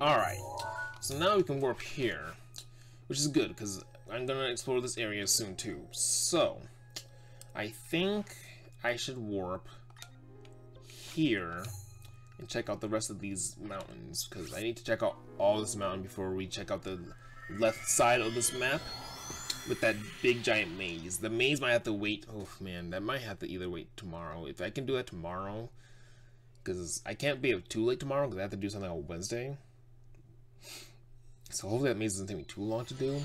Alright, so now we can warp here, which is good, because I'm going to explore this area soon too. So, I think I should warp here and check out the rest of these mountains, because I need to check out all this mountain before we check out the left side of this map with that big giant maze. The maze might have to wait. Oh man, that might have to either wait tomorrow. If I can do that tomorrow, because I can't be too late tomorrow because I have to do something on Wednesday. So hopefully that maze doesn't take me too long to do.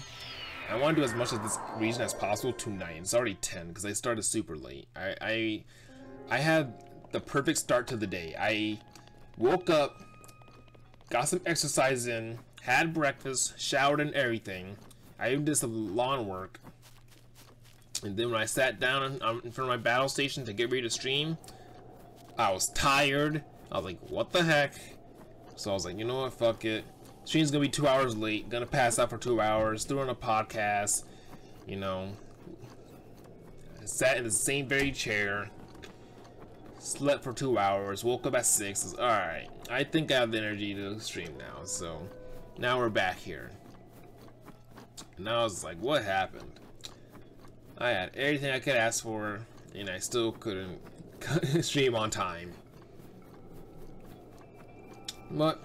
I want to do as much of this region as possible tonight. It's already 10 because I started super late. I, I, I had the perfect start to the day. I woke up, got some exercise in, had breakfast, showered and everything. I even did some lawn work. And then when I sat down in, um, in front of my battle station to get ready to stream, I was tired. I was like, what the heck? So I was like, you know what, fuck it. Stream's gonna be two hours late. Gonna pass out for two hours. On a podcast. You know. Sat in the same very chair. Slept for two hours. Woke up at six. Alright. I think I have the energy to stream now. So now we're back here. And I was like, what happened? I had everything I could ask for, and I still couldn't stream on time. But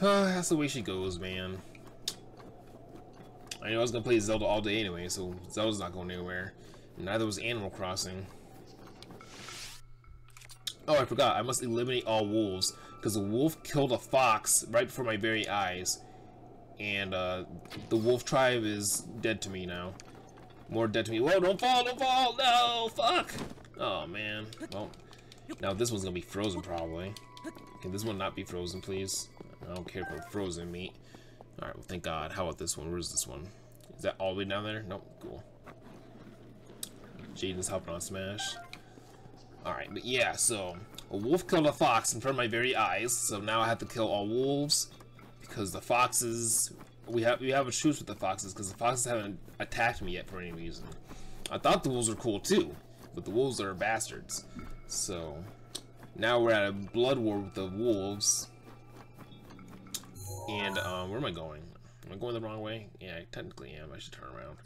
that's the way she goes, man. I know I was gonna play Zelda all day anyway, so Zelda's not going anywhere. Neither was Animal Crossing. Oh, I forgot. I must eliminate all wolves because a wolf killed a fox right before my very eyes, and uh, the wolf tribe is dead to me now. More dead to me. Whoa! Don't fall! Don't fall! No! Fuck! Oh man. Well, now this one's gonna be frozen probably. Can this one not be frozen, please? I don't care for frozen meat. Alright, well thank god. How about this one? Where's this one? Is that all the way down there? Nope, cool. Jaden's hopping on Smash. Alright, but yeah, so a wolf killed a fox in front of my very eyes, so now I have to kill all wolves because the foxes we have we have a truce with the foxes because the foxes haven't attacked me yet for any reason. I thought the wolves were cool too, but the wolves are bastards. So now we're at a blood war with the wolves. And um, where am I going? Am I going the wrong way? Yeah, I technically am. I should turn around.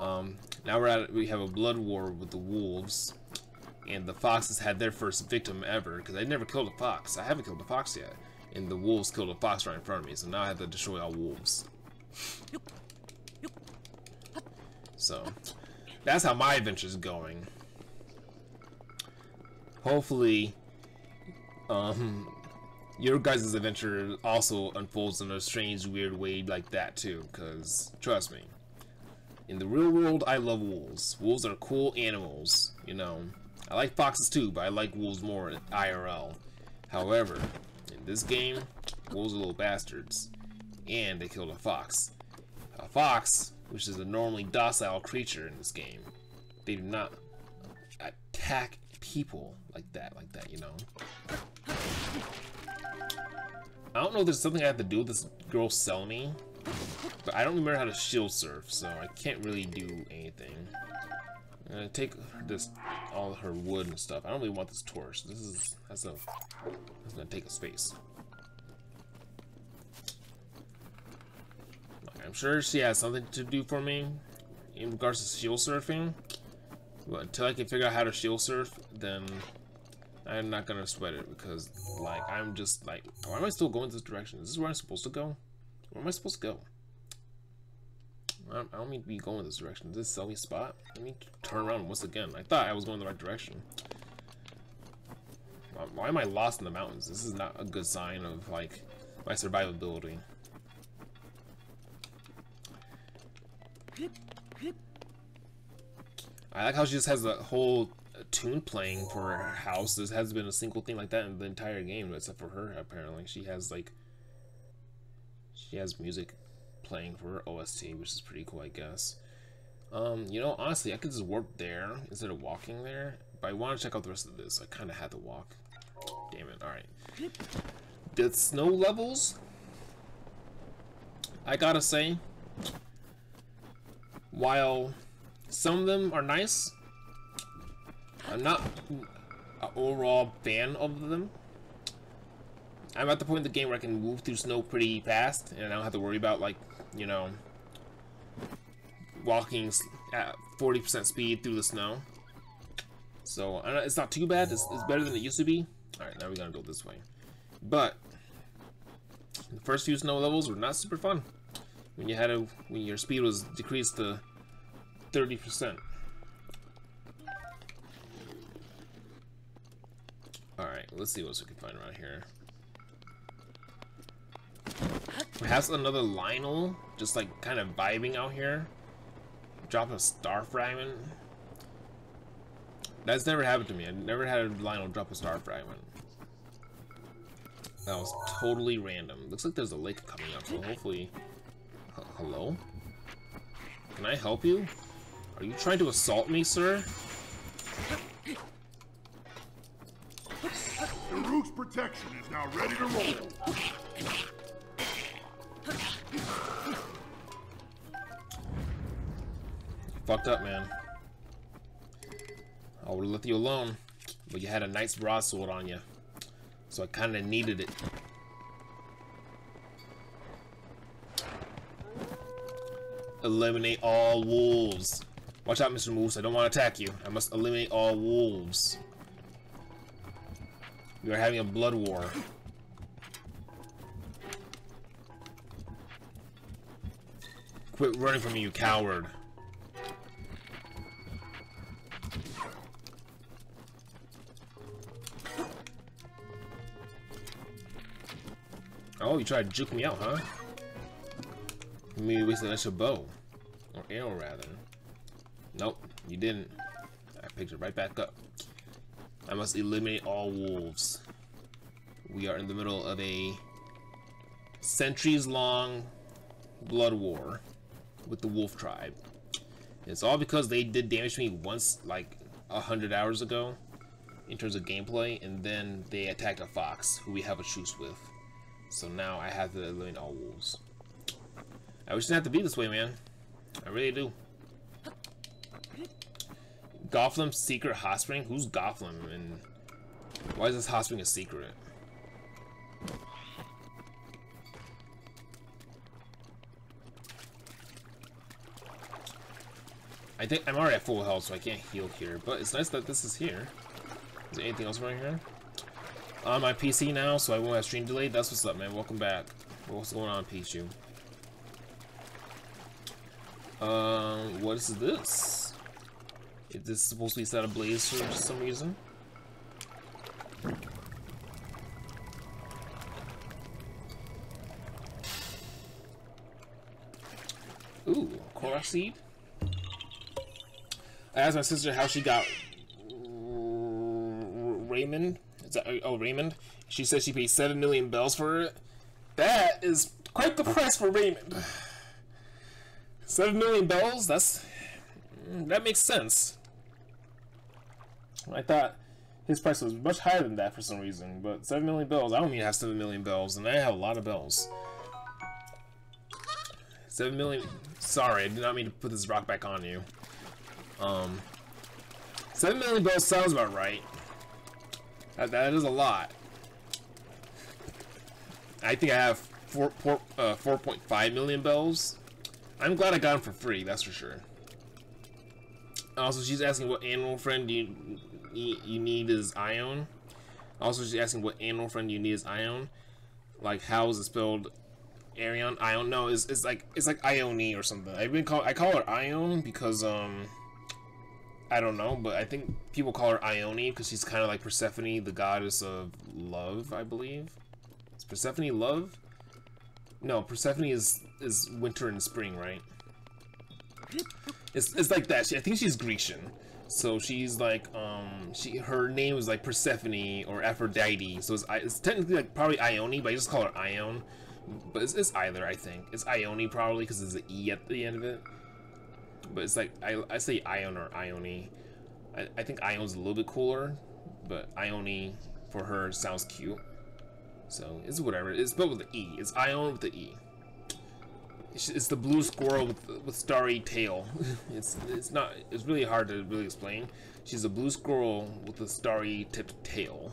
Um, now we're at we have a blood war with the wolves, and the foxes had their first victim ever because I never killed a fox. I haven't killed a fox yet, and the wolves killed a fox right in front of me. So now I have to destroy all wolves. So that's how my adventure is going. Hopefully, um, your guys' adventure also unfolds in a strange, weird way like that too, because, trust me, in the real world, I love wolves. Wolves are cool animals, you know. I like foxes too, but I like wolves more IRL. However, in this game, wolves are little bastards, and they killed a fox. A fox, which is a normally docile creature in this game, they do not attack people like that, like that, you know. I don't know if there's something I have to do with this girl me, but I don't remember how to shield surf, so I can't really do anything. I'm gonna take this, all her wood and stuff. I don't really want this torch. This is, that's a, that's gonna take a space. I'm sure she has something to do for me in regards to shield surfing, but until I can figure out how to shield surf, then I'm not gonna sweat it because, like, I'm just like, why am I still going this direction? Is this where I'm supposed to go? Where am I supposed to go? I don't mean to be going this direction. Is this sell me spot? Let me turn around once again. I thought I was going the right direction. Why am I lost in the mountains? This is not a good sign of, like, my survivability. I like how she just has a whole tune playing for her house. This has been a single thing like that in the entire game, except for her, apparently. She has, like, she has music playing for her OST, which is pretty cool, I guess. Um, you know, honestly, I could just warp there instead of walking there, but I want to check out the rest of this. I kind of had to walk. Damn it, alright. The snow levels, I gotta say, while some of them are nice, I'm not an overall fan of them. I'm at the point in the game where I can move through snow pretty fast, and I don't have to worry about, like, you know, walking at 40% speed through the snow. So, it's not too bad. It's, it's better than it used to be. Alright, now we're gonna go this way. But, the first few snow levels were not super fun. When you had a, when your speed was decreased to 30%. Alright, let's see what else we can find around here. Perhaps another Lynel, just like kind of vibing out here. Drop a star fragment. That's never happened to me. I never had a Lynel drop a star fragment. That was totally random. Looks like there's a lake coming up, so hopefully... H hello? Can I help you? Are you trying to assault me, sir? Daruk's protection is now ready to roll. Fucked up, man. I would've left you alone, but you had a nice broadsword on you, so I kinda needed it. Eliminate all wolves. Watch out, Mr. Moose. I don't want to attack you. I must eliminate all wolves. We are having a blood war. Quit running from me, you coward. Oh, you tried to juke me out, huh? Maybe wasted an extra bow. Or arrow, rather. Nope, you didn't. I picked it right back up. I must eliminate all wolves. We are in the middle of a centuries-long blood war with the wolf tribe. It's all because they did damage to me once, like, a hundred hours ago, in terms of gameplay, and then they attacked a fox, who we have a truce with. So now I have to eliminate all wolves. I wish it didn't have to be this way, man. I really do. Goflam's secret hot spring? Who's Gotham? And why is this hot spring a secret? I think I'm already at full health, so I can't heal here. But it's nice that this is here. Is there anything else around here? On my PC now, so I won't have stream delay. That's what's up, man. Welcome back. What's going on, Pichu? Um, what is this? Is this supposed to be set ablaze for some reason? Ooh, Korok seed? I asked my sister how she got Raymond. Is that, oh, Raymond? She said she paid 7 million bells for it. That is quite the price for Raymond. 7 million bells? That's... That makes sense. I thought his price was much higher than that for some reason, but 7 million bells, I don't to have 7 million bells, and I have a lot of bells. 7 million... Sorry, I did not mean to put this rock back on you. Um... 7 million bells sounds about right. That, that is a lot. I think I have 4.5 uh, 4 million bells. I'm glad I got them for free, that's for sure. Also, she's asking what animal friend you you need is Ion. Also, she's asking what animal friend you need is Ion. Like, how is it spelled? Arion? Ion? No, it's, it's like it's like Ione or something. I've been call I call her Ion because um I don't know, but I think people call her Ione because she's kind of like Persephone, the goddess of love, I believe. Is Persephone love? No, Persephone is is winter and spring, right? It's it's like that. She, I think she's Grecian, so she's like um she her name is like Persephone or Aphrodite. So it's it's technically like probably Ione, but I just call her Ion. But it's, it's either I think it's Ione probably because there's an e at the end of it. But it's like I I say Ion or Ione. I I think Ion's a little bit cooler, but Ione for her sounds cute. So it's whatever. It's spelled with the E. It's Ion with the E. It's, the blue squirrel with with starry tail. it's it's not. It's really hard to really explain. She's a blue squirrel with a starry tipped tail.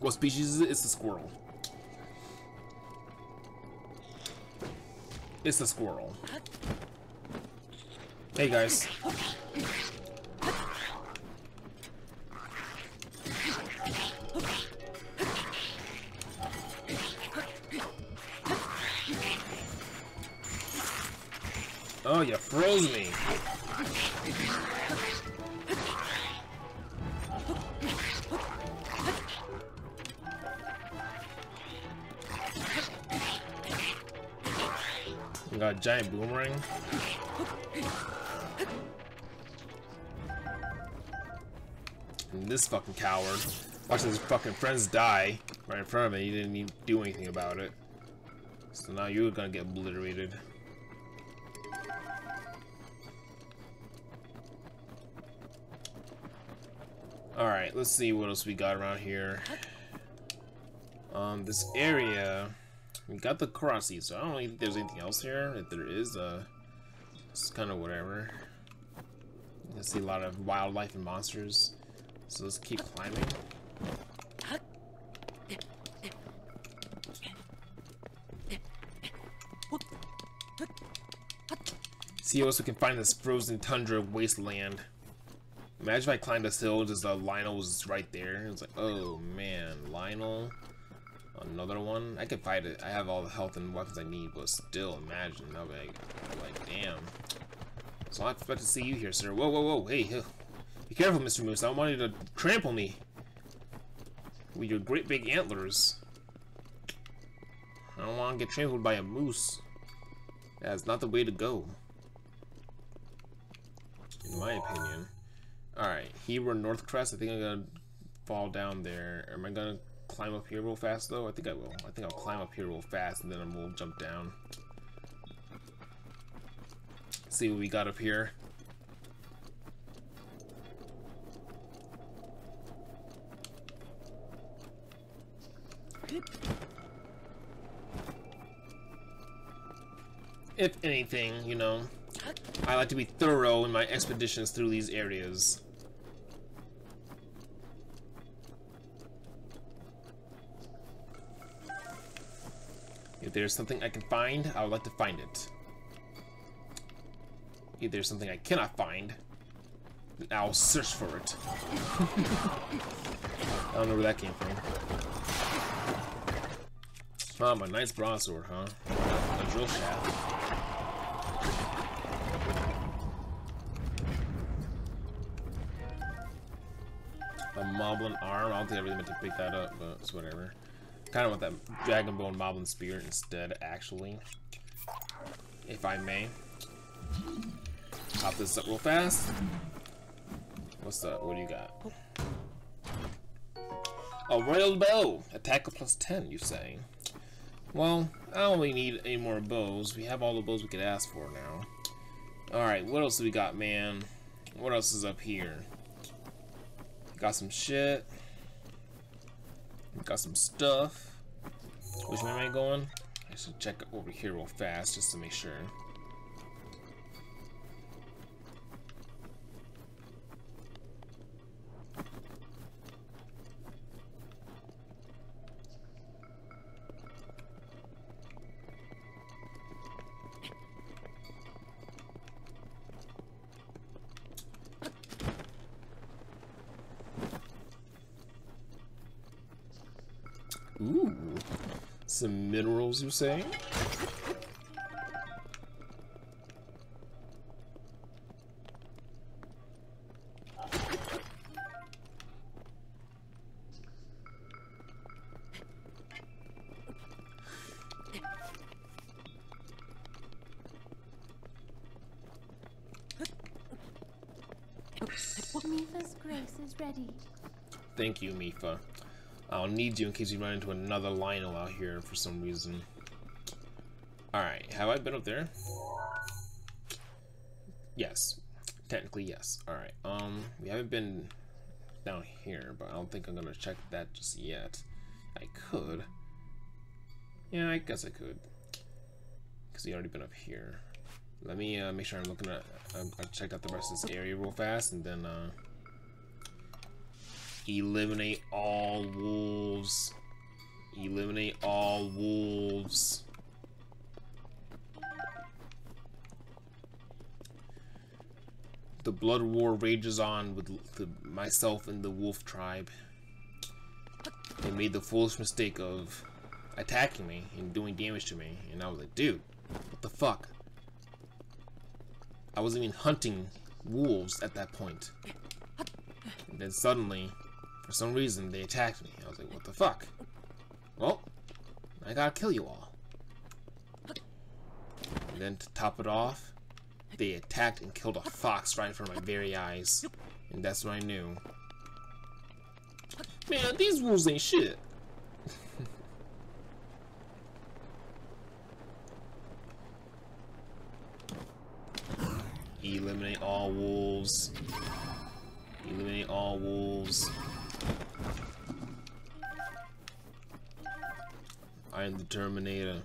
What species is it? It's a squirrel. It's a squirrel. Hey guys. Froze me. got a giant boomerang. And this fucking coward watching his fucking friends die right in front of him. He didn't even do anything about it. So now you're gonna get obliterated. Alright, let's see what else we got around here. Um, this area we got the crossy, so I don't think there's anything else here. If there is, uh, it's kind of whatever. I see a lot of wildlife and monsters, so let's keep climbing. See also can find this frozen tundra wasteland. Imagine if I climbed this hill, just uh, Lynel was right there. It's like, oh man, Lynel. Another one? I could fight it. I have all the health and weapons I need, but still, imagine. I'll like, like damn. So I expect to see you here, sir. Whoa, whoa, whoa. Hey, be careful, Mr. Moose. I don't want you to trample me with your great big antlers. I don't want to get trampled by a moose. That's not the way to go. In my opinion. Alright, Hebra Northcrest. I think I'm gonna fall down there. Am I gonna climb up here real fast though? I think I will. I think I'll climb up here real fast and then we'll jump down. See what we got up here. If anything, you know, I like to be thorough in my expeditions through these areas. If there's something I can find, I would like to find it. If there's something I cannot find, I'll search for it. I don't know where that came from. Oh, my nice broadsword, huh? A drill shaft. A Moblin arm. I don't think I really meant to pick that up, but it's whatever. Kind of want that Dragon Bone Moblin Spear instead, actually. If I may. Pop this up real fast. What's up? What do you got? A Royal Bow! Attack of plus 10, you say? Well, I don't really need any more bows. We have all the bows we could ask for now. Alright, what else do we got, man? What else is up here? Got some shit. Got some stuff. Which way am I going? I should check over here real fast just to make sure. Some minerals, you say? Mipha's grace is ready. Thank you, Mipha. I'll need you in case you run into another Lynel out here for some reason. Alright, have I been up there? Yes. Technically, yes. Alright, um, we haven't been down here, but I don't think I'm gonna check that just yet. I could. Yeah, I guess I could. Because he already been up here. Let me uh, make sure I'm looking at, uh, I checked out the rest of this area real fast, and then, uh, Eliminate all wolves. Eliminate all wolves. The blood war rages on with the, myself and the wolf tribe. They made the foolish mistake of attacking me and doing damage to me, and I was like, dude, what the fuck? I wasn't even hunting wolves at that point. And then suddenly, for some reason, they attacked me. I was like, what the fuck? Well, I gotta kill you all. And then to top it off, they attacked and killed a fox right in front of my very eyes. And that's when I knew. Man, these wolves ain't shit. Eliminate all wolves. Eliminate all wolves. I am the Terminator.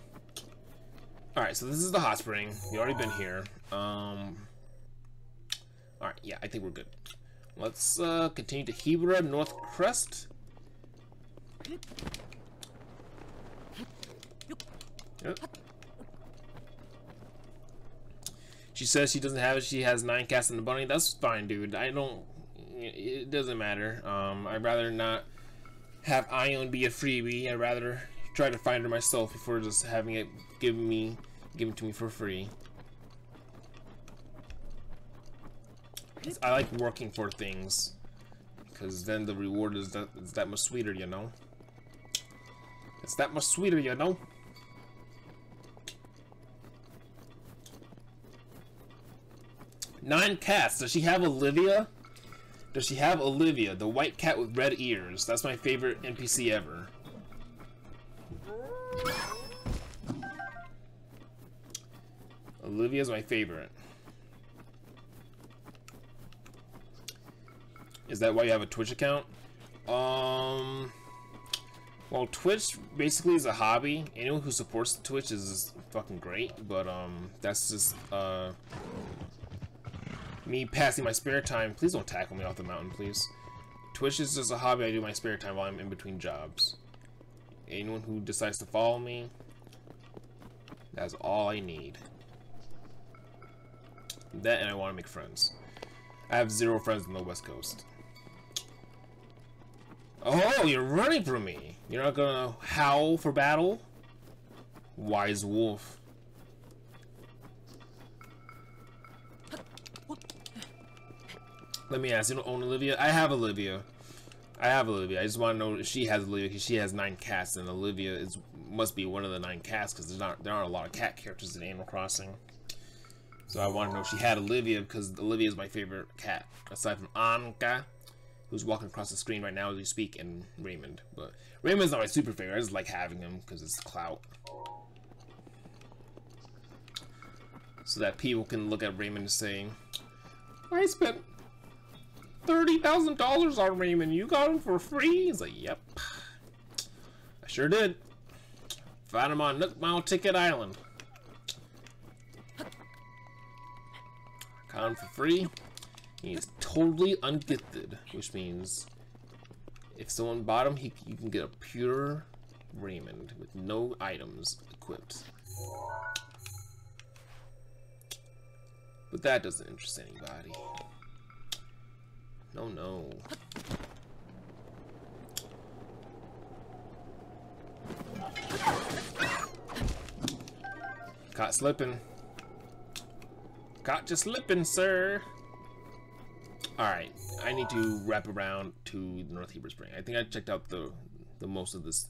Alright, so this is the hot spring. We already been here. Um. Alright, yeah, I think we're good. Let's uh, continue to Hebra North Crest. She says she doesn't have it. She has nine casts in the bunny. That's fine, dude. I don't. It doesn't matter. Um, I'd rather not have Ion be a freebie. I'd rather try to find her myself before just having it give me, given to me for free. I like working for things, because then the reward is that is that much sweeter, you know. It's that much sweeter, you know. Nine cats. Does she have Olivia? Does she have Olivia, the white cat with red ears? That's my favorite NPC ever. Olivia's my favorite. Is that why you have a Twitch account? Um, well, Twitch basically is a hobby. Anyone who supports Twitch is fucking great, but um, that's just uh, me passing my spare time. Please don't tackle me off the mountain, please. Twitch is just a hobby I do my spare time while I'm in between jobs. Anyone who decides to follow me, that's all I need. That and I want to make friends. I have zero friends on the West Coast. Oh, you're running from me. You're not gonna howl for battle? Wise wolf. Let me ask, you don't own Olivia? I have Olivia. I have Olivia. I just want to know if she has Olivia because she has nine cats, and Olivia is must be one of the nine cats because there's not there aren't a lot of cat characters in Animal Crossing. So I want to know if she had Olivia because Olivia is my favorite cat aside from Ankha, who's walking across the screen right now as we speak, and Raymond. But Raymond's not my super favorite. I just like having him because it's clout. So that people can look at Raymond and say, I spent $30,000 on Raymond. You got him for free? He's like, yep. I sure did. Found him on Nook Mile Ticket Island. For free. He's totally ungifted, which means if someone bought him, he, you can get a pure Raymond with no items equipped. But that doesn't interest anybody. No, no. Caught slipping. Caught just slipping, sir. Alright, I need to wrap around to the North Hebra Spring. I think I checked out the the most of this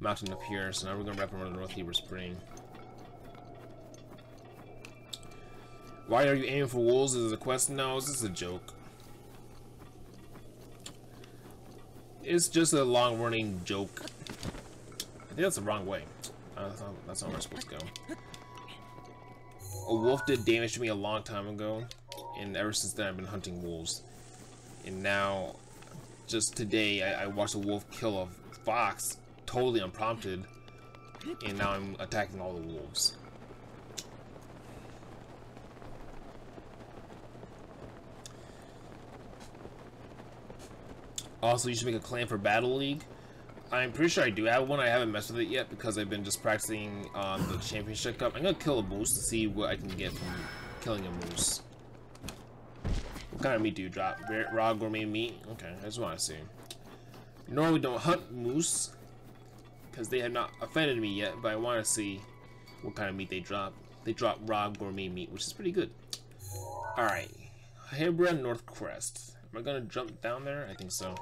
mountain up here, so now we're gonna wrap around the North Hebra Spring. Why are you aiming for wolves? Is a quest? No, just a joke. It's just a long-running joke. I think that's the wrong way. Uh, that's, not, that's not where I'm supposed to go. A wolf did damage to me a long time ago, and ever since then I've been hunting wolves. And now, just today, I, I watched a wolf kill a fox, totally unprompted, and now I'm attacking all the wolves. Also, you should make a clan for Battle League. I'm pretty sure I do have one. I haven't messed with it yet because I've been just practicing on the Championship Cup. I'm gonna kill a moose to see what I can get from killing a moose. What kind of meat do you drop? Raw gourmet meat? Okay, I just want to see. Normally don't hunt moose because they have not offended me yet, but I want to see what kind of meat they drop. They drop raw gourmet meat, which is pretty good. Alright, Hebra North Crest. Am I gonna jump down there? I think so.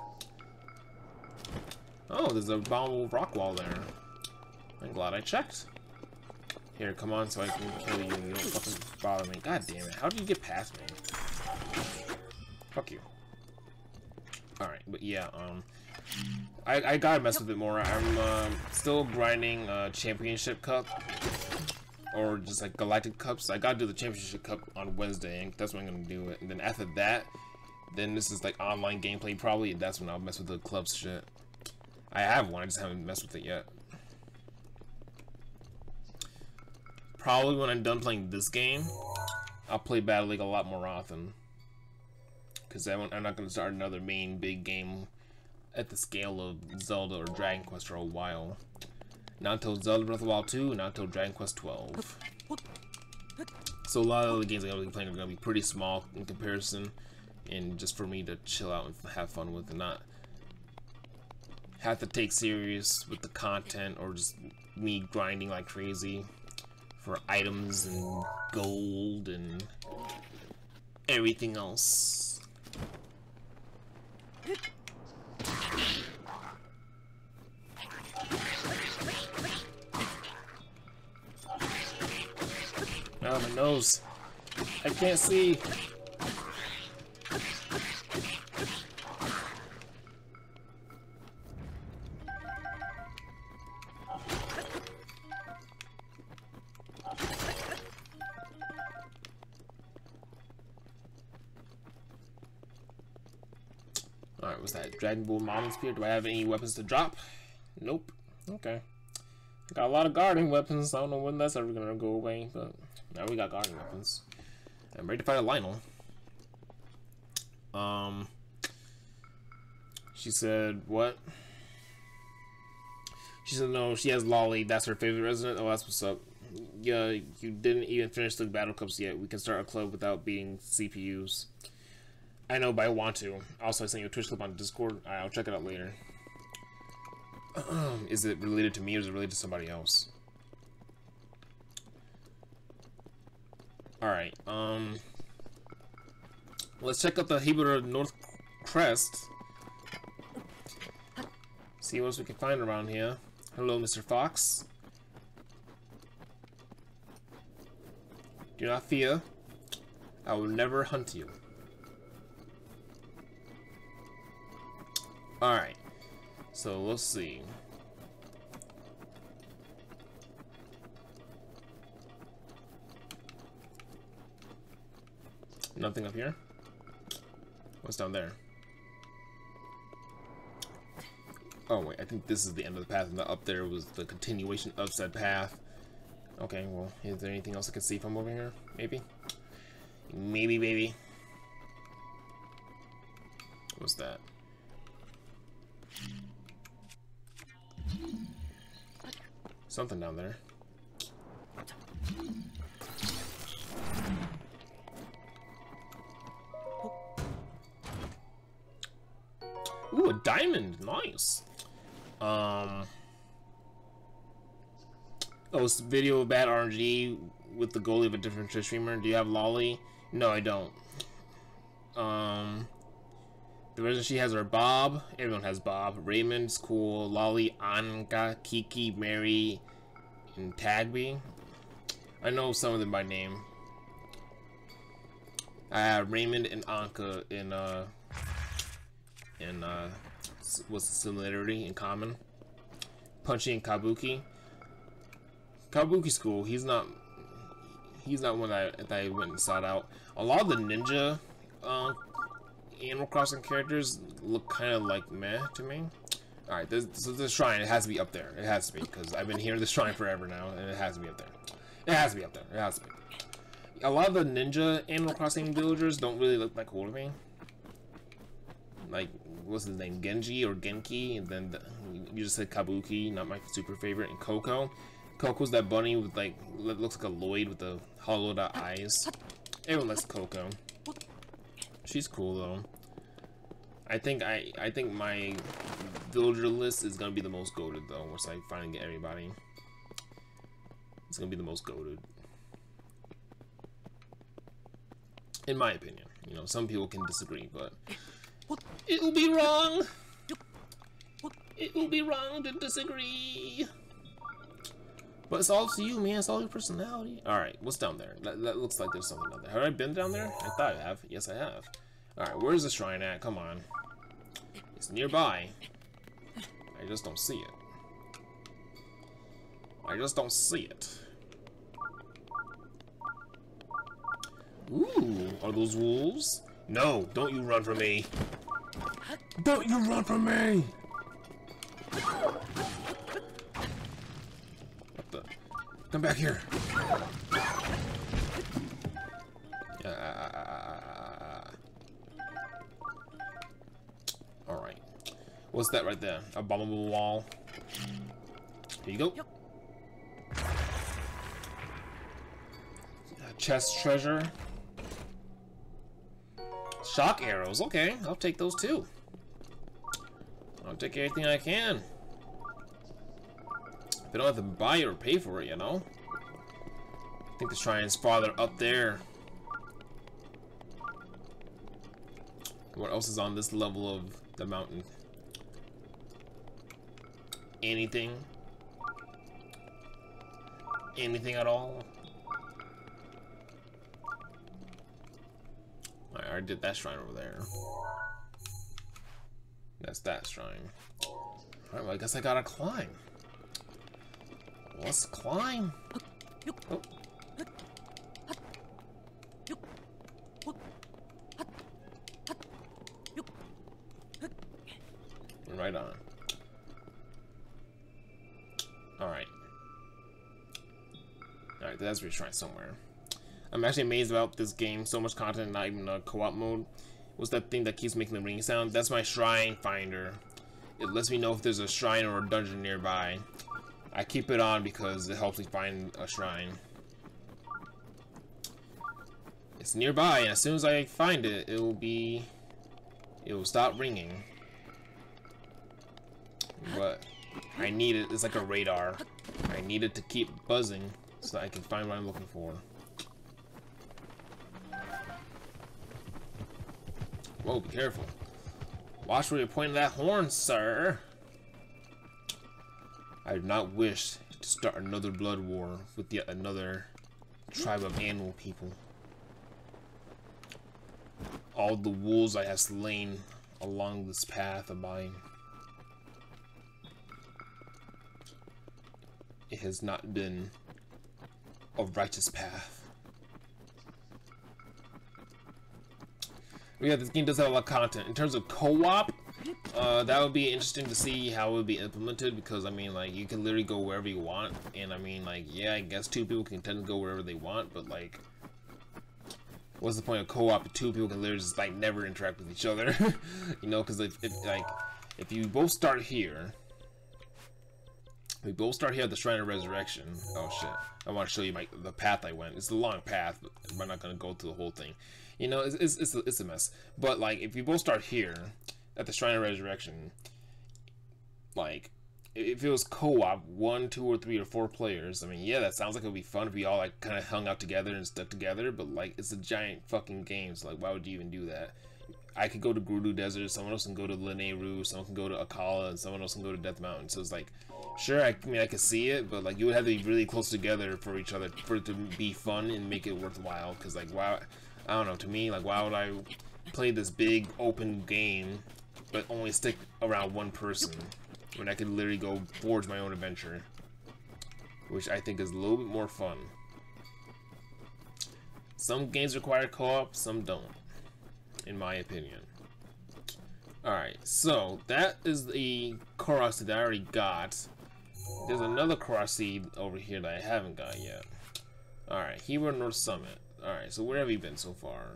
Oh, there's a abominable rock wall there. I'm glad I checked. Here, come on so I can kill you you don't fucking bother me. God damn it, how did you get past me? Fuck you. Alright, but yeah, um... I, I gotta mess with it more. I'm uh, still grinding uh, Championship Cup. Or just like Galactic Cups. I gotta do the Championship Cup on Wednesday, and that's when I'm gonna do it. And then after that, then this is like online gameplay probably, and that's when I'll mess with the clubs shit. I have one, I just haven't messed with it yet. Probably when I'm done playing this game, I'll play Battle League a lot more often. Because I'm not going to start another main big game at the scale of Zelda or Dragon Quest for a while. Not until Zelda Breath of the Wild 2, not until Dragon Quest 12. So a lot of the games I'm going to be playing are going to be pretty small in comparison. And just for me to chill out and have fun with and not have to take serious with the content or just me grinding like crazy for items and gold and everything else. Oh, my nose. I can't see. That? Dragon Bone Moblin Spear. Do I have any weapons to drop? Nope. Okay. Got a lot of guarding weapons. I don't know when that's ever gonna go away, but now we got guarding weapons. I'm ready to fight a Lynel. Um, she said, what? She said, no, she has Lolly. That's her favorite resident. Oh, that's what's up. Yeah, you didn't even finish the battle cups yet. We can start a club without beating CPUs. I know, but I want to. Also, I sent you a Twitch clip on Discord. I'll check it out later. is it related to me or is it related to somebody else? Alright, um... Let's check out the Hebra North Crest. See what else we can find around here. Hello, Mr. Fox. Do not fear. I will never hunt you. Alright. So we'll see. Nothing up here? What's down there? Oh wait, I think this is the end of the path and the up there was the continuation of said path. Okay, well, is there anything else I can see from over here? Maybe? Maybe, baby. What's that? Something down there. Ooh, a diamond. Nice. Um. Oh, it's video of bad RNG with the goalie of a different streamer. Do you have Lolly? No, I don't. Um. The version she has are Bob. Everyone has Bob. Raymond's cool. Lolly, Ankha, Kiki, Merry, and Tabby. I know some of them by name. I have Raymond and Ankha in uh in uh what's the similarity in common? Punchy and Kabuki. Kabuki's cool. He's not he's not one that, that I went and sought out. A lot of the ninja uh, Animal Crossing characters look kind of like meh to me. Alright, this, this shrine, it has to be up there. It has to be, because I've been hearing this shrine forever now, and it has to be up there. It has to be up there. It has to be. A lot of the ninja Animal Crossing villagers don't really look that cool to me. Like, what's his name, Genji or Genki, and then the, you just said Kabuki, not my super favorite, and Coco. Coco's that bunny with like looks like a Lloyd with the hollowed out eyes. Everyone likes Coco. She's cool though. I think I I think my villager list is gonna be the most goaded though, once I finally get everybody. It's gonna be the most goaded. In my opinion. You know, some people can disagree, but it will be wrong. It will be wrong to disagree. But it's all to you, man. It's all your personality. Alright, what's down there? That, that looks like there's something down there. Have I been down there? I thought I have. Yes, I have. Alright, where's the shrine at? Come on. It's nearby. I just don't see it. I just don't see it. Ooh, are those wolves? No, don't you run from me. Don't you run from me! Come back here. Uh, Alright. What's that right there? A bombable wall. Here you go. chest treasure. Shock arrows, okay, I'll take those too. I'll take anything I can. I don't have to buy it or pay for it, you know? I think the shrine's farther up there. What else is on this level of the mountain? Anything? Anything at all? I already did that shrine over there. That's that shrine. Alright, well, I guess I gotta climb. Let's climb. Right on. Alright. Alright, that's shrine somewhere. I'm actually amazed about this game. So much content, not even a co-op mode. What's that thing that keeps making the ring sound? That's my shrine finder. It lets me know if there's a shrine or a dungeon nearby. I keep it on because it helps me find a shrine. It's nearby, and as soon as I find it, it will be... It will stop ringing. But I need it. It's like a radar. I need it to keep buzzing so that I can find what I'm looking for. Whoa, be careful. Watch where you're pointing that horn, sir. I do not wish to start another blood war with yet another tribe of animal people. All the wolves I have slain along this path of mine. It has not been a righteous path. yeah, this game does have a lot of content. In terms of co-op, uh, that would be interesting to see how it would be implemented because, I mean, like, you can literally go wherever you want. And, I mean, like, yeah, I guess two people can tend to go wherever they want, but, like, what's the point of co-op if two people can literally just, like, never interact with each other? you know, because, if, if, like, if you both start here, we both start here at the Shrine of Resurrection. Oh, shit. I want to show you my the path I went. It's a long path, but we're not to go through the whole thing. You know, it's, it's, it's, a, it's a mess. But, like, if you both start here, at the Shrine of Resurrection, like, if it was co-op, one, two, or three, or four players, I mean, yeah, that sounds like it would be fun if we all, like, kind of hung out together and stuck together, but, like, it's a giant fucking game, so, like, why would you even do that? I could go to Gerudo Desert, someone else can go to Lanayru, someone can go to Akkala, and someone else can go to Death Mountain, so it's like, sure, I, I mean, I could see it, but, like, you would have to be really close together for each other, for it to be fun and make it worthwhile, because, like, why? I don't know, to me, like, why would I play this big open game, but only stick around one person, when I could literally go forge my own adventure, which I think is a little bit more fun. Some games require co-op, some don't, in my opinion. Alright, so that is the Korok seed that I already got. There's another Korok seed over here that I haven't got yet. Alright, Hebra North Summit. Alright, so where have you been so far?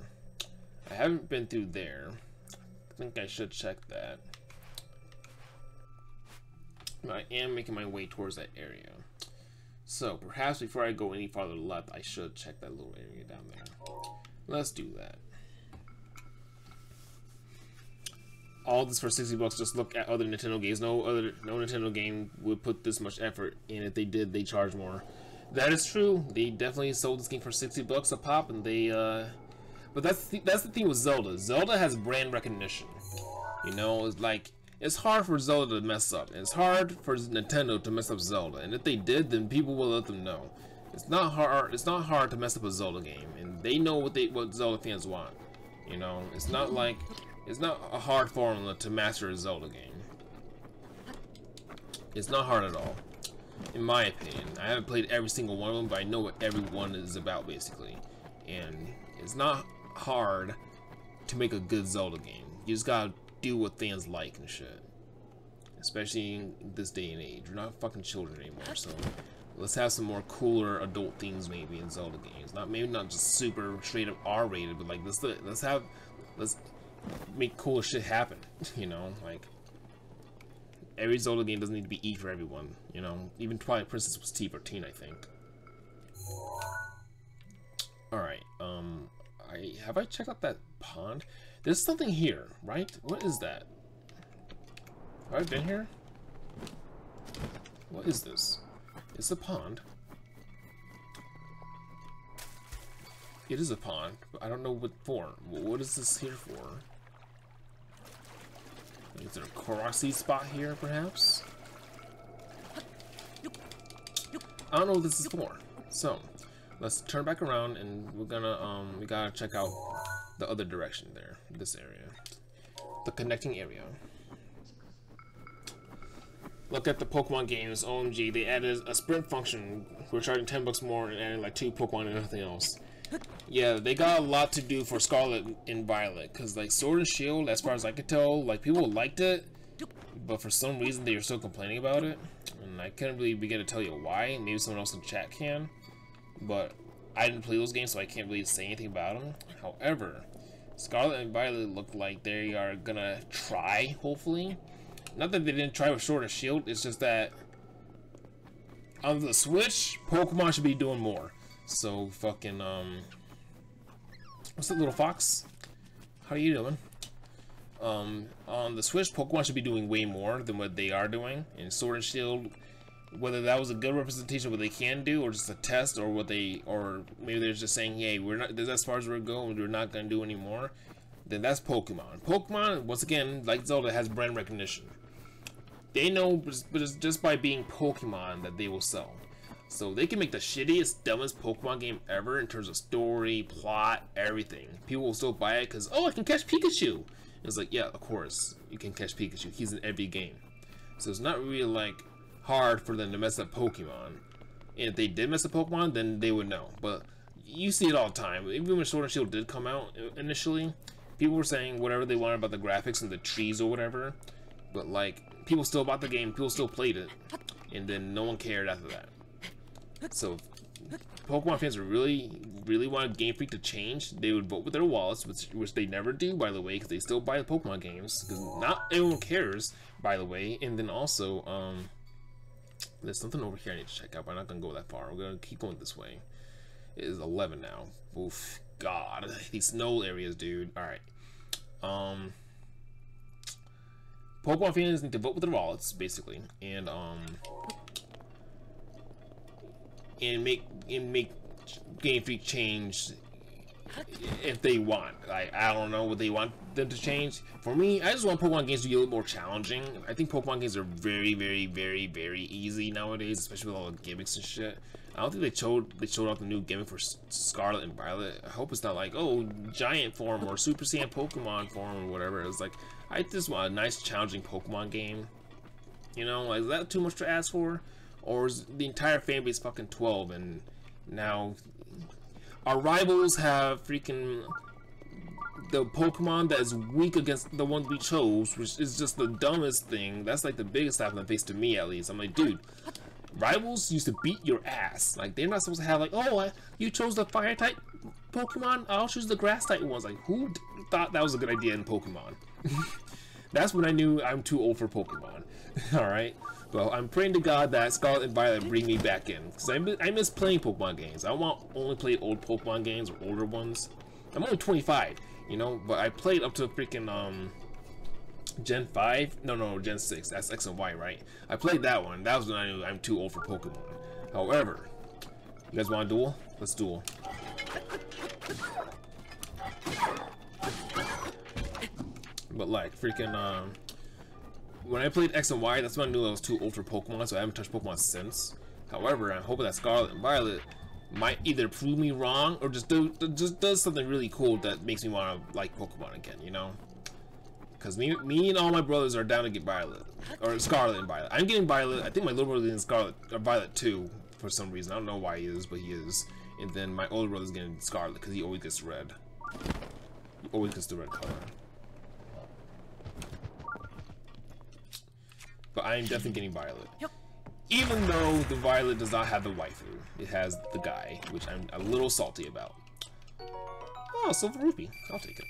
I haven't been through there. Think I should check that. I am making my way towards that area. So, perhaps before I go any farther left, I should check that little area down there. Let's do that. All this for 60 bucks, just look at other Nintendo games. No other no Nintendo game would put this much effort in. If they did, they charge more. That is true. They definitely sold this game for 60 bucks a pop, and they, uh... But that's the, that's the thing with Zelda. Zelda has brand recognition. You know, it's like, it's hard for Zelda to mess up. It's hard for Nintendo to mess up Zelda. And if they did, then people will let them know. It's not hard. It's not hard to mess up a Zelda game, and they know what they what Zelda fans want. You know, it's not like it's not a hard formula to master a Zelda game. It's not hard at all in my opinion. I haven't played every single one of them, but I know what every one is about, basically. And it's not hard to make a good Zelda game. You just gotta do what fans like and shit. Especially in this day and age. We're not fucking children anymore, so let's have some more cooler adult themes maybe in Zelda games. Not maybe not just super straight up R-rated, but like let's let's have let's make cool shit happen. You know, like every Zelda game doesn't need to be E for everyone, you know? Even Twilight Princess was T for teen, I think. Alright, um, I have I checked out that pond? There's something here, right? What is that? Have I been here? What is this? It's a pond. It is a pond, but I don't know what for. What is this here for? Is there a seed spot here, perhaps? I don't know what this is for. So, let's turn back around and we're gonna, um, we gotta check out the other direction there, this area. The connecting area. Look at the Pokemon games, OMG, they added a sprint function. We're charging 10 bucks more and adding like two Pokemon and nothing else. Yeah, they got a lot to do for Scarlet and Violet, because, like, Sword and Shield, as far as I could tell, like, people liked it, but for some reason they were still complaining about it, and I couldn't really begin to tell you why, maybe someone else in chat can, but I didn't play those games, so I can't really say anything about them. However, Scarlet and Violet look like they are gonna try, hopefully. Not that they didn't try with Sword and Shield, it's just that on the Switch, Pokemon should be doing more. So fucking um What's up little fox? How are you doing? Um on the Switch Pokemon should be doing way more than what they are doing in Sword and Shield whether that was a good representation of what they can do or just a test or what they or maybe they're just saying hey we're not as far as we're going we're not gonna do anymore then that's Pokemon Pokemon once again like Zelda has brand recognition they know just, just by being Pokemon that they will sell so they can make the shittiest, dumbest Pokemon game ever in terms of story, plot, everything. People will still buy it because, oh, I can catch Pikachu. It's like, yeah, of course, you can catch Pikachu. He's in every game. So it's not really, like, hard for them to mess up Pokemon. And if they did mess up Pokemon, then they would know. But you see it all the time. Even when Sword and Shield did come out initially, people were saying whatever they wanted about the graphics and the trees or whatever. But, like, people still bought the game, people still played it. And then no one cared after that. So, Pokemon fans really, really want Game Freak to change, they would vote with their wallets, which, which they never do, by the way, because they still buy the Pokemon games. Because not everyone cares, by the way. And then also, um, there's something over here I need to check out, but I'm not to go that far. We're to keep going this way. It is 11 now. Oof, God. These snow areas, dude. Alright. Um... Pokemon fans need to vote with their wallets, basically. And, um and make and make Game Freak change if they want. Like I don't know what they want them to change. For me, I just want Pokemon games to be a little more challenging. I think Pokemon games are very, very, very, very easy nowadays, especially with all the gimmicks and shit. I don't think they showed they showed off the new gimmick for Scarlet and Violet. I hope it's not like oh giant form or Super Saiyan Pokemon form or whatever. It's like I just want a nice challenging Pokemon game. You know, like, is that too much to ask for? or is the entire fan base fucking 12 and now our rivals have freaking the Pokemon that is weak against the one we chose, which is just the dumbest thing. That's like the biggest slap in the face to me, at least. I'm like, dude, rivals used to beat your ass. Like, they're not supposed to have like, oh, uh, you chose the fire type? Pokemon, I'll choose the grass type ones. Like, who thought that was a good idea in Pokemon? That's when I knew I'm too old for Pokemon. Alright? Well, I'm praying to God that Scarlet and Violet bring me back in. Because I, I miss playing Pokemon games. I want only play old Pokemon games or older ones. I'm only 25, you know? But I played up to freaking, um... Gen 5? No, no, Gen 6. That's X and Y, right? I played that one. That was when I knew I'm too old for Pokemon. However, you guys want to duel? Let's duel. But like, freaking, um... When I played X and Y, that's when I knew I was too old for Pokemon, so I haven't touched Pokemon since. However, I'm hoping that Scarlet and Violet might either prove me wrong or just do just does something really cool that makes me want to like Pokemon again, you know? Because me, me and all my brothers are down to get Violet. Or Scarlet and Violet. I'm getting Violet. I think my little brother is Scarlet, or Violet too, for some reason. I don't know why he is, but he is. And then my older brother's getting Scarlet, because he always gets red. He always gets the red color. But I am definitely getting Violet. Even though the Violet does not have the waifu. It has the guy, which I'm a little salty about. Oh, Silver Rupee. I'll take it.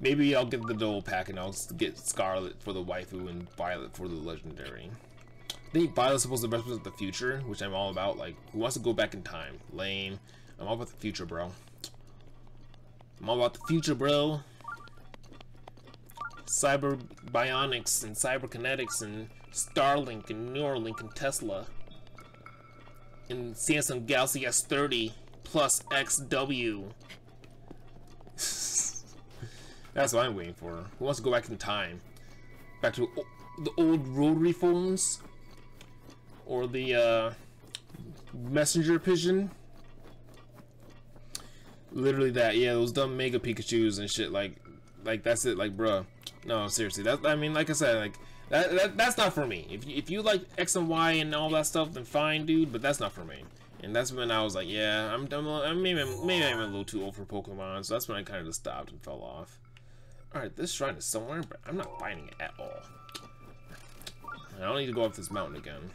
Maybe I'll get the dual pack and I'll get Scarlet for the waifu and Violet for the legendary. I think Violet's supposed to represent the future, which I'm all about. Like, who wants to go back in time? Lame. I'm all about the future, bro. I'm all about the future, bro. Cyber Bionics and Cyberkinetics and Starlink and Neuralink and Tesla. And Samsung Galaxy S30 plus XW. That's what I'm waiting for. Who wants to go back in time? Back to the old rotary phones? Or the uh, messenger pigeon? Literally that, yeah, those dumb Mega Pikachus and shit, like, like that's it, like, bruh. No, seriously, that, I mean, like I said, like, that, that that's not for me. If you, if you like X and Y and all that stuff, then fine, dude, but that's not for me. And that's when I was like, yeah, I'm, I'm, maybe, I'm, maybe I'm a little too old for Pokemon, so that's when I kind of just stopped and fell off. Alright, this shrine is somewhere, but I'm not finding it at all. I don't need to go up this mountain again.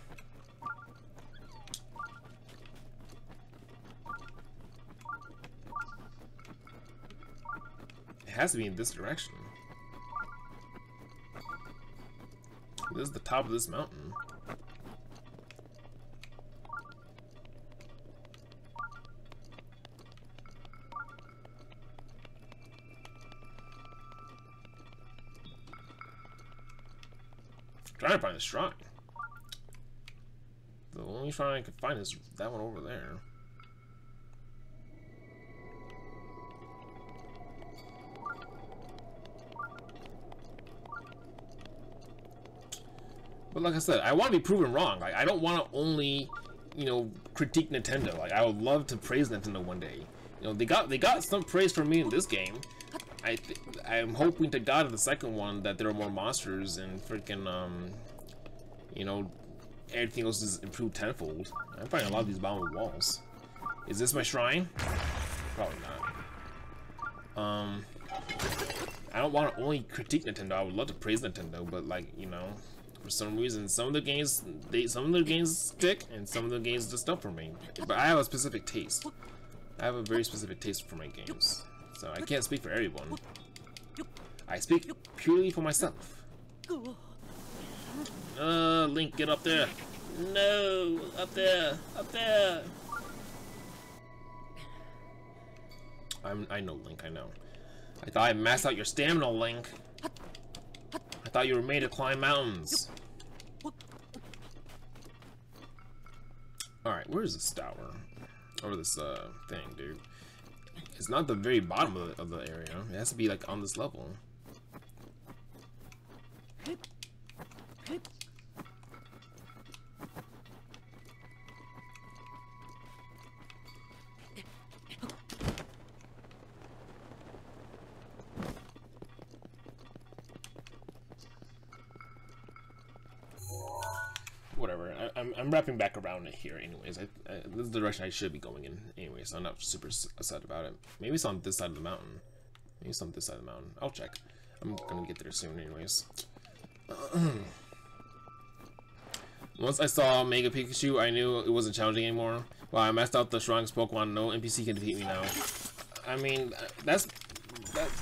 It has to be in this direction. This is the top of this mountain. trying to find the shrine. The only shrine I can find is that one over there. Like I said, I want to be proven wrong. Like I don't want to only, you know, critique Nintendo. Like I would love to praise Nintendo one day. You know, they got they got some praise from me in this game. I I'm hoping to God in the second one that there are more monsters and freaking um, you know, everything else is improved tenfold. I'm finding a lot of these bound walls. Is this my shrine? Probably not. Um, I don't want to only critique Nintendo. I would love to praise Nintendo, but like you know, for some reason, some of the games they some of the games stick, and some of the games just don't for me. But I have a specific taste. I have a very specific taste for my games, so I can't speak for everyone. I speak purely for myself. Uh, Link, get up there. No, up there, up there. I'm, I know, Link, I know. I thought I maxed out your stamina, Link. Thought you were made to climb mountains. Alright, where's this tower? Or this, uh, thing, dude? It's not the very bottom of the, of the area. It has to be, like, on this level. Wrapping back around here, anyways. I, I, this is the direction I should be going in, anyway. So I'm not super upset about it. Maybe it's on this side of the mountain. Maybe it's on this side of the mountain. I'll check. I'm gonna get there soon, anyways. Once I saw Mega Pikachu, I knew it wasn't challenging anymore. Wow, I messed up the strongest Pokemon. No NPC can defeat me now. I mean, that's that's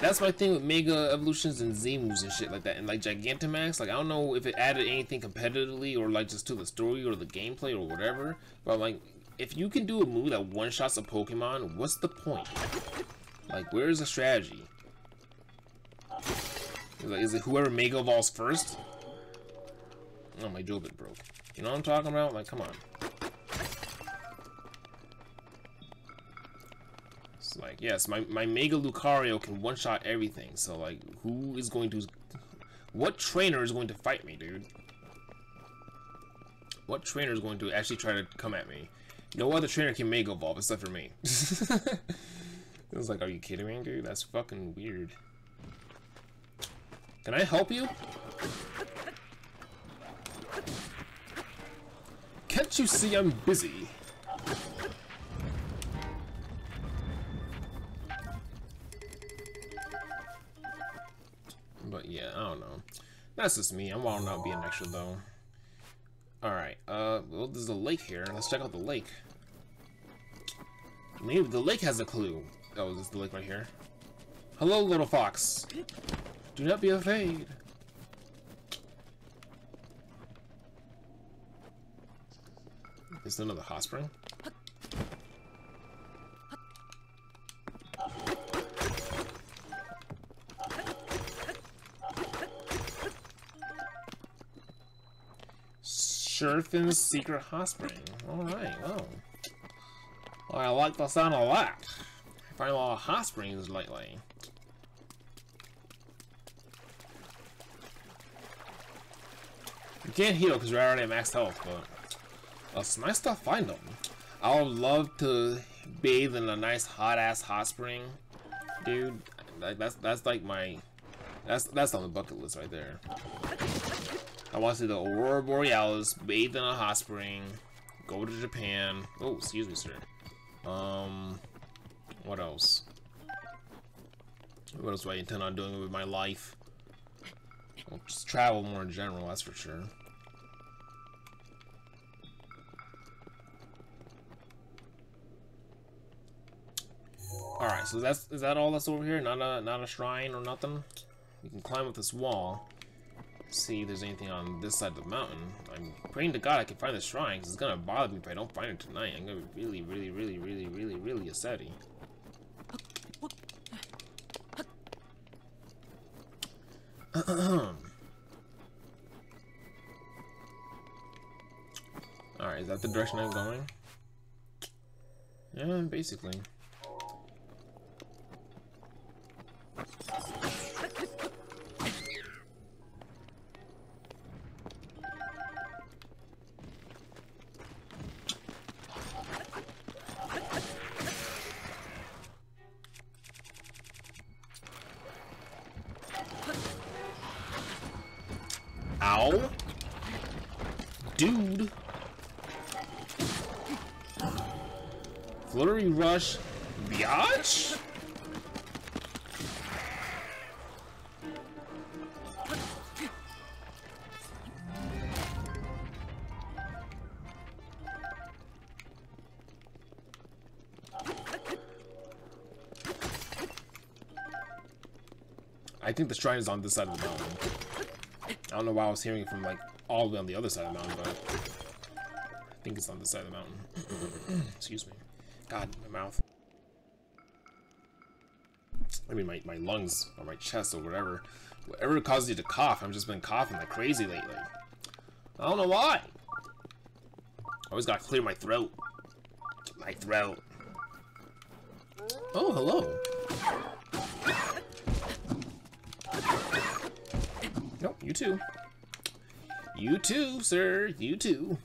that's my thing with Mega Evolutions and Z moves and shit like that. And like Gigantamax, like I don't know if it added anything competitively or like just to the story or the gameplay or whatever. But like, if you can do a move that one shots a Pokemon, what's the point? Like, where's the strategy? Like, is it whoever Mega Evolves first? Oh, my drill bit broke. You know what I'm talking about? Like, come on. Like, yes, my, my Mega Lucario can one-shot everything, so, like, who is going to... What trainer is going to fight me, dude? What trainer is going to actually try to come at me? No other trainer can Mega Evolve except for me. it was like, are you kidding me, dude? That's fucking weird. Can I help you? Can't you see I'm busy? But yeah, I don't know. That's just me. I'm all not being extra though. Alright, uh, well, there's a lake here. Let's check out the lake. Maybe the lake has a clue. Oh, this is the lake right here. Hello, little fox. Do not be afraid. Is there another hot spring? Sherfin's Secret Hot Spring. Alright, oh. Well, I like the sound of that. I find a lot of hot springs lately. You can't heal because you're already at max health, but it's nice to find them. I would love to bathe in a nice hot ass hot spring, dude. Like, that's that's like my that's that's on the bucket list right there. I want to see the Aurora Borealis, bathe in a hot spring, go to Japan. Oh, excuse me, sir. Um, what else? What else do I intend on doing with my life? Well, just travel more in general, that's for sure. Alright, so that's is that all that's over here? Not a not a shrine or nothing? We can climb up this wall. See if there's anything on this side of the mountain. I'm praying to God I can find the shrine, because it's gonna bother me if I don't find it tonight. I'm gonna be really, really, really, really, really, really upset. Alright, is that the direction I'm going? Yeah, basically. Flurry Rush. Biatch? I think the shrine is on this side of the mountain. I don't know why I was hearing it from like all the way on the other side of the mountain, but I think it's on this side of the mountain. Excuse me. God, my mouth. I mean, my, my lungs or my chest or whatever. Whatever causes you to cough, I've just been coughing like crazy lately. I don't know why. I always gotta clear my throat. My throat. Oh, hello. Nope, you too. You too, sir. You too.